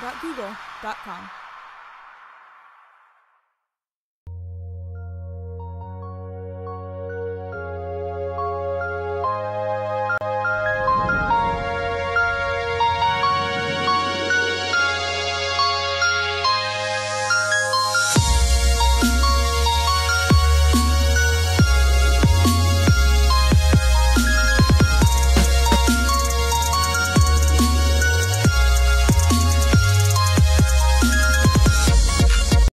www.google.com.